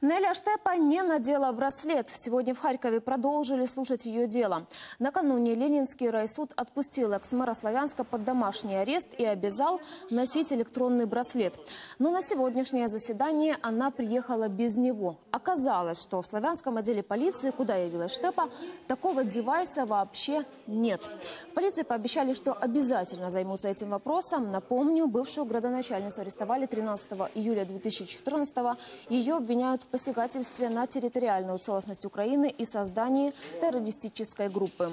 Неля Штепа не надела браслет. Сегодня в Харькове продолжили слушать ее дело. Накануне Ленинский райсуд отпустил экс-мэра Славянска под домашний арест и обязал носить электронный браслет. Но на сегодняшнее заседание она приехала без него. Оказалось, что в Славянском отделе полиции, куда явилась Штепа, такого девайса вообще нет. В полиции пообещали, что обязательно займутся этим вопросом. Напомню, бывшую градоначальницу арестовали 13 июля 2014 -го. Ее обвиняют в посягательстве на территориальную целостность Украины и создании террористической группы.